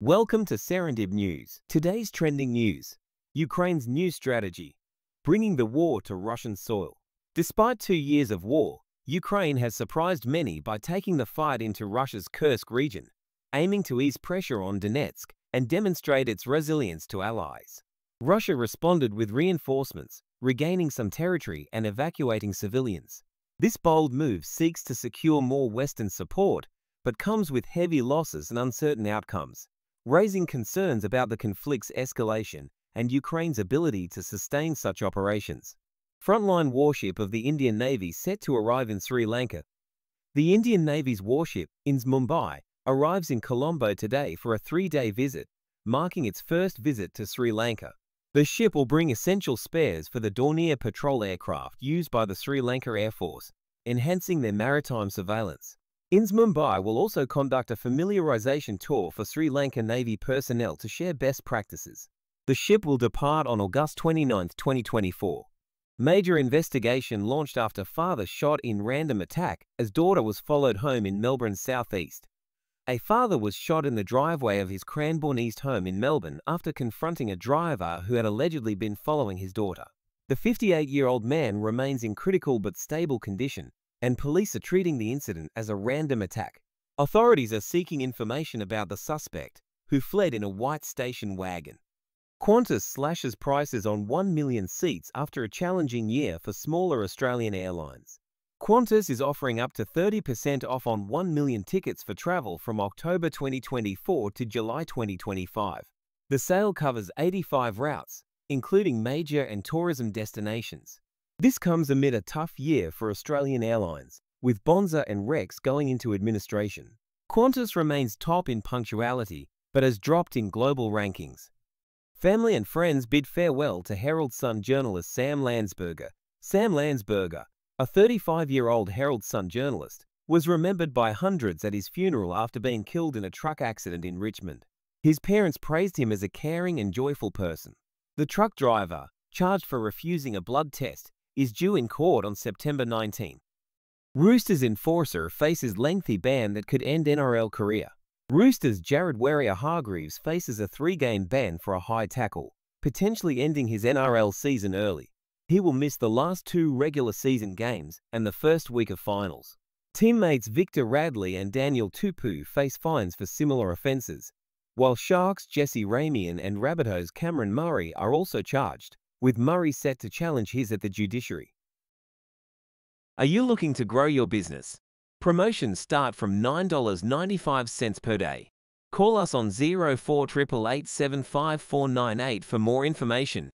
Welcome to Serendib News. Today's trending news. Ukraine's new strategy. Bringing the war to Russian soil. Despite two years of war, Ukraine has surprised many by taking the fight into Russia's Kursk region, aiming to ease pressure on Donetsk and demonstrate its resilience to allies. Russia responded with reinforcements, regaining some territory and evacuating civilians. This bold move seeks to secure more Western support, but comes with heavy losses and uncertain outcomes, raising concerns about the conflict's escalation and Ukraine's ability to sustain such operations. Frontline warship of the Indian Navy set to arrive in Sri Lanka. The Indian Navy's warship, INS Mumbai, arrives in Colombo today for a three-day visit, marking its first visit to Sri Lanka. The ship will bring essential spares for the Dornier patrol aircraft used by the Sri Lanka Air Force, enhancing their maritime surveillance. INS Mumbai will also conduct a familiarization tour for Sri Lanka Navy personnel to share best practices. The ship will depart on August 29, 2024. Major investigation launched after father shot in random attack as daughter was followed home in Melbourne's southeast. A father was shot in the driveway of his Cranbourne East home in Melbourne after confronting a driver who had allegedly been following his daughter. The 58-year-old man remains in critical but stable condition, and police are treating the incident as a random attack. Authorities are seeking information about the suspect, who fled in a white station wagon. Qantas slashes prices on 1 million seats after a challenging year for smaller Australian airlines. Qantas is offering up to 30% off on 1 million tickets for travel from October 2024 to July 2025. The sale covers 85 routes, including major and tourism destinations. This comes amid a tough year for Australian airlines, with Bonza and Rex going into administration. Qantas remains top in punctuality, but has dropped in global rankings. Family and friends bid farewell to Herald Sun journalist Sam Landsberger. Sam Landsberger, a 35-year-old Herald Sun journalist, was remembered by hundreds at his funeral after being killed in a truck accident in Richmond. His parents praised him as a caring and joyful person. The truck driver, charged for refusing a blood test, is due in court on September 19. Roosters enforcer faces lengthy ban that could end NRL career. Roosters Jared Waerea-Hargreaves faces a three-game ban for a high tackle, potentially ending his NRL season early. He will miss the last two regular season games and the first week of finals. Teammates Victor Radley and Daniel Tupou face fines for similar offences, while Sharks Jesse Ramien and Rabbitohs Cameron Murray are also charged, with Murray set to challenge his at the judiciary. Are you looking to grow your business? Promotions start from $9.95 per day. Call us on 0488 for more information.